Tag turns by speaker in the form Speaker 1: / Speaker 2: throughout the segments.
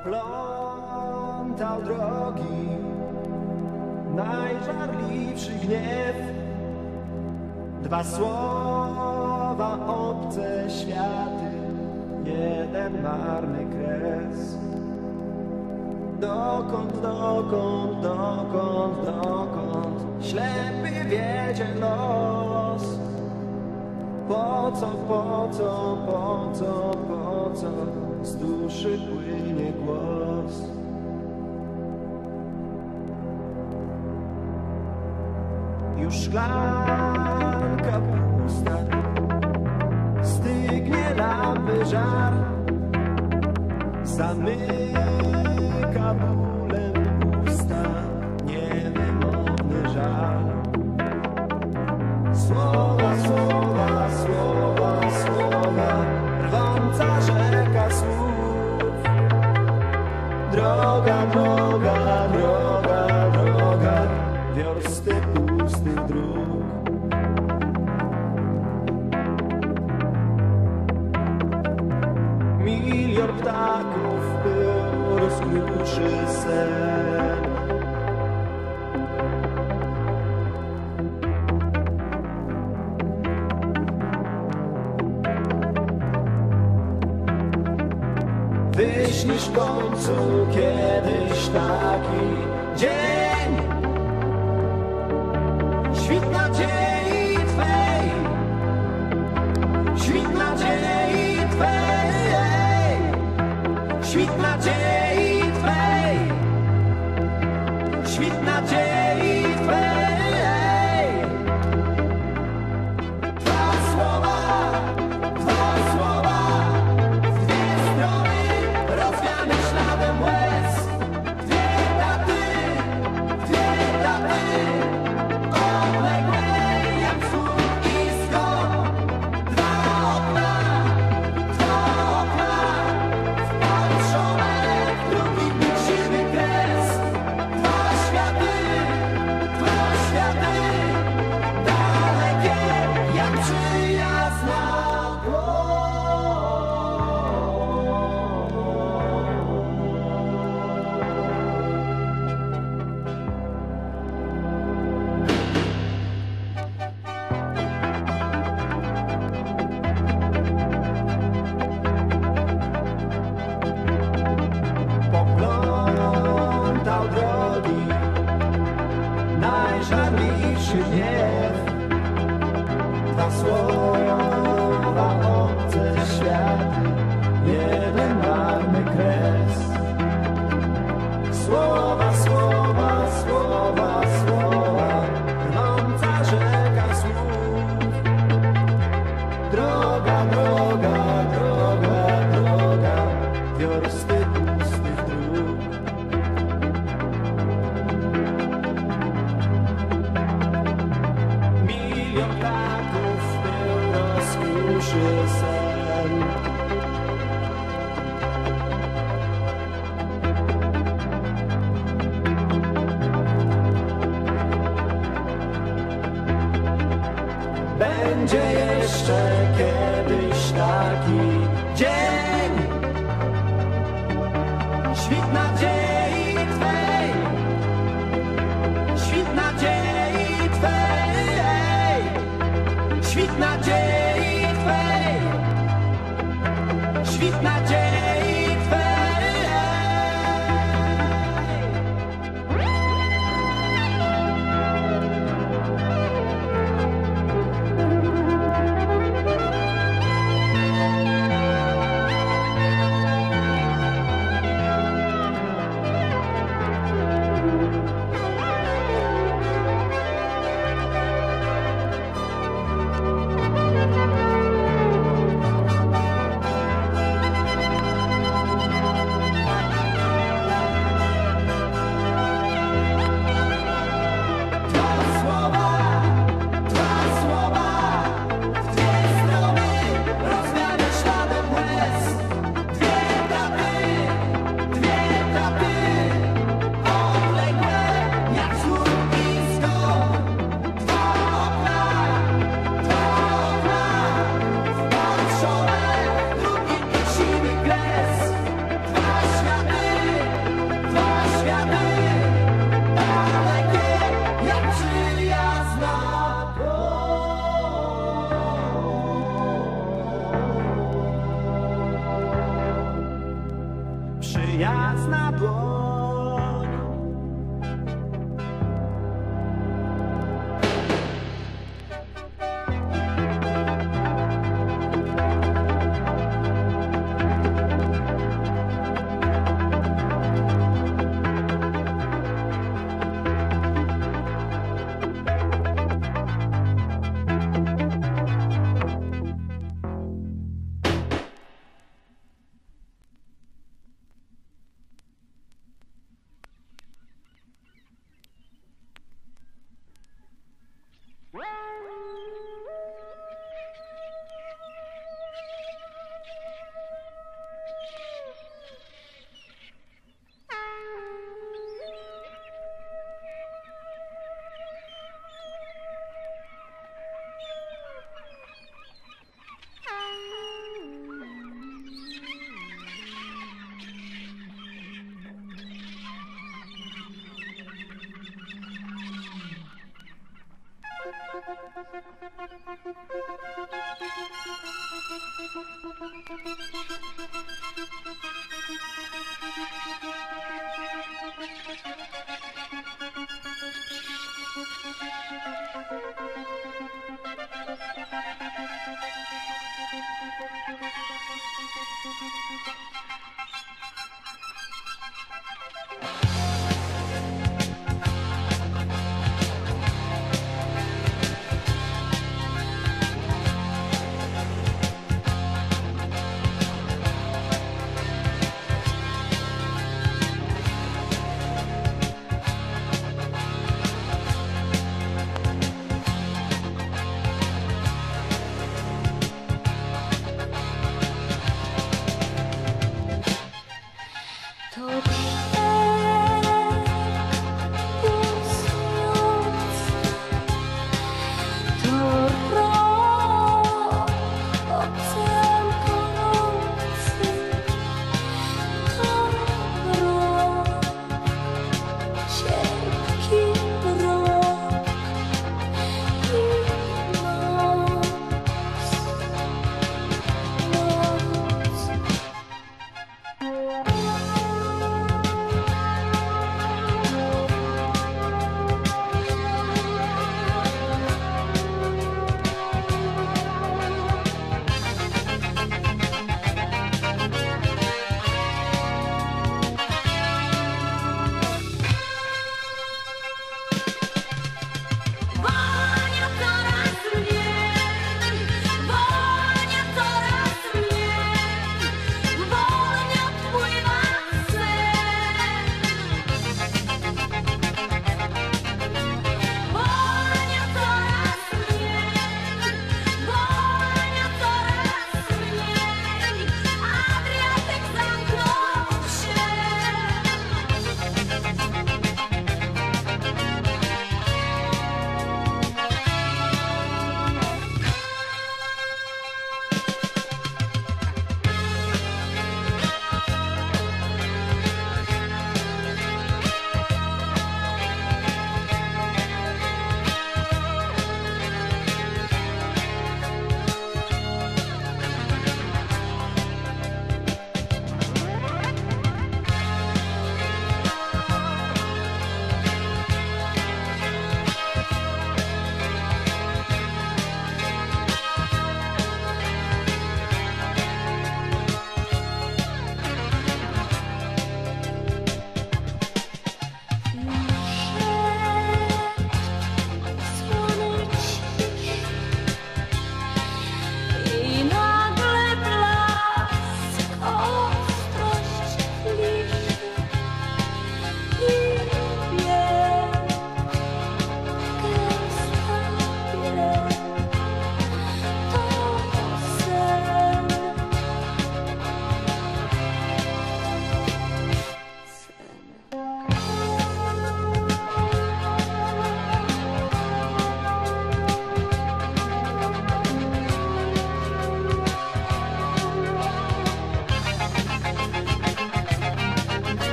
Speaker 1: Oplątał drogi najżarliwszy gniew. Dwa słowa obce światy, jeden marny kres. Dokąd, dokąd, dokąd, dokąd Ślepy wiedzie los Po co, po co, po co, po co z duszy płynie głos. Już szklanka pusta, stygnie lampy żar. oczy sen. Wyśnisz w końcu kiedyś taki dzień.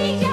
Speaker 2: DJ!